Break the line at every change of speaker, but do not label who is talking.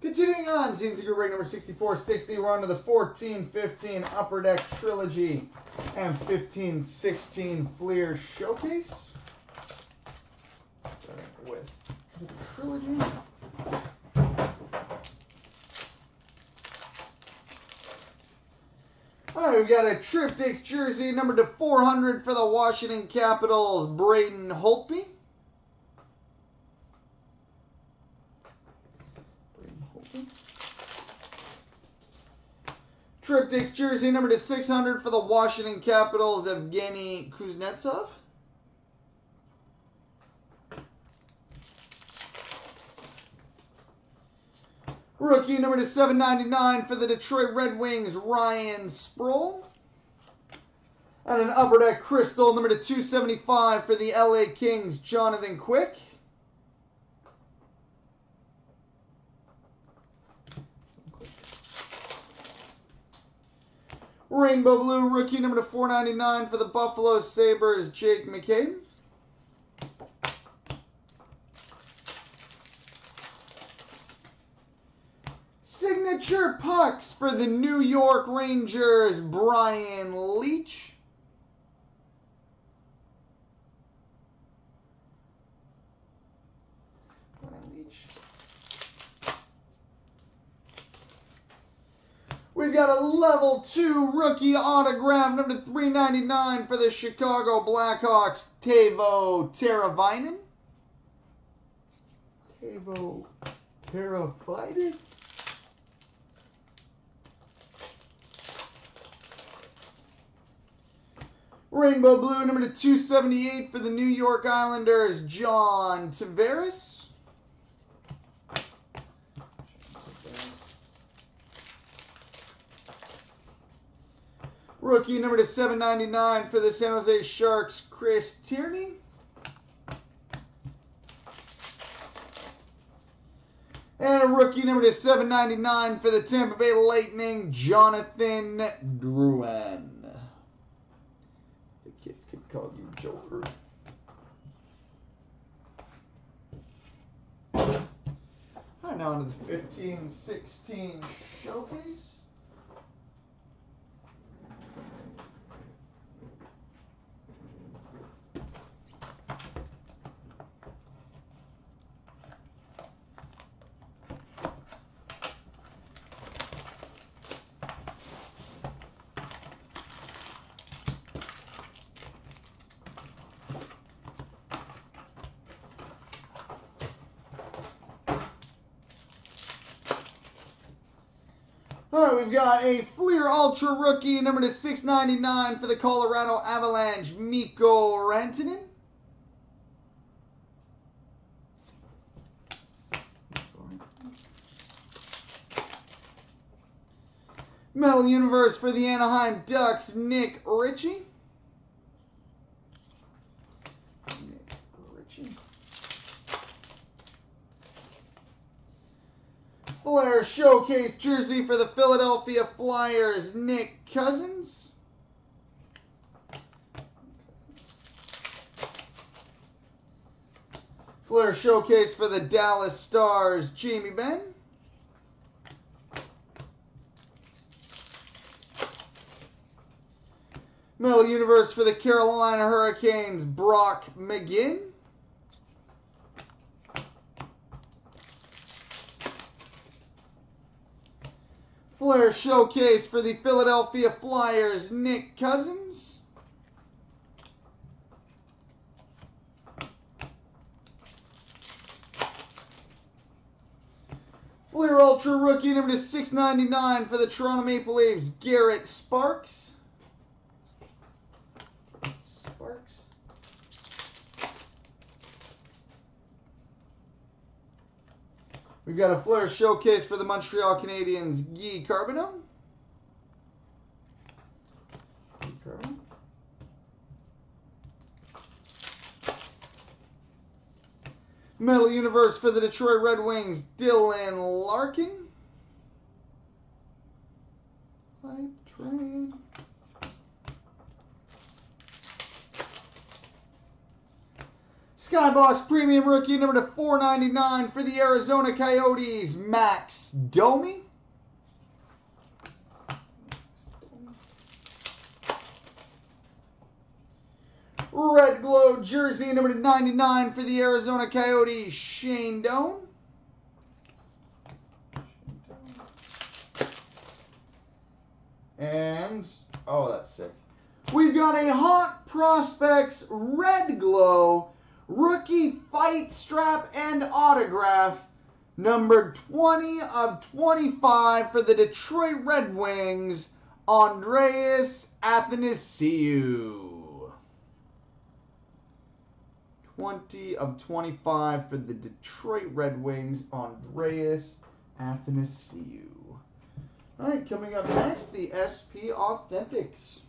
Continuing on, CNC Group break number 6460. We're on to the 1415 Upper Deck Trilogy and 1516 Fleer Showcase. Starting with the Trilogy. All right, we've got a Triptychs jersey, number to 400 for the Washington Capitals, Braden Holtby. Braden Holtby. Triptychs jersey, number to 600 for the Washington Capitals, Evgeny Kuznetsov. Rookie number to 799 for the Detroit Red Wings, Ryan Sproul. And an upper deck crystal number to 275 for the LA Kings, Jonathan Quick. Rainbow Blue rookie number to 499 for the Buffalo Sabres, Jake McCabe. Signature pucks for the New York Rangers, Brian Leetch. Brian Leetch. We've got a level two rookie autograph, number 399 for the Chicago Blackhawks, Teuvo Teravainen. Teuvo Teravainen? Rainbow Blue, number 278 for the New York Islanders, John Tavares. Rookie number to 799 for the San Jose Sharks, Chris Tierney. And a rookie number to 799 for the Tampa Bay Lightning, Jonathan Drouin. The kids could call you Joker. All right, now on to the 15 16 showcase. All right, we've got a Fleer Ultra rookie, number to 699 for the Colorado Avalanche, Mikko Rantanen. Metal Universe for the Anaheim Ducks, Nick Ritchie. Nick Ritchie. Flair Showcase jersey for the Philadelphia Flyers, Nick Cousins. Flair Showcase for the Dallas Stars, Jamie Benn. Metal Universe for the Carolina Hurricanes, Brock McGinn. Flair Showcase for the Philadelphia Flyers, Nick Cousins. Fleer Ultra Rookie number to 699 for the Toronto Maple Leafs, Garrett Sparks. Sparks. We've got a Flair showcase for the Montreal Canadiens, Guy Carbonneau. Metal Universe for the Detroit Red Wings, Dylan Larkin. Hype train. Skybox Premium Rookie number to 499 for the Arizona Coyotes, Max Domi. Red Glow jersey number to 99 for the Arizona Coyotes, Shane Doan. And, oh, that's sick. We've got a Hot Prospects Red Glow rookie fight strap and autograph number 20 of 25 for the Detroit Red Wings, Andreas Athanasiou. 20 of 25 for the Detroit Red Wings, Andreas Athanasiou. All right, coming up next, the SP Authentics.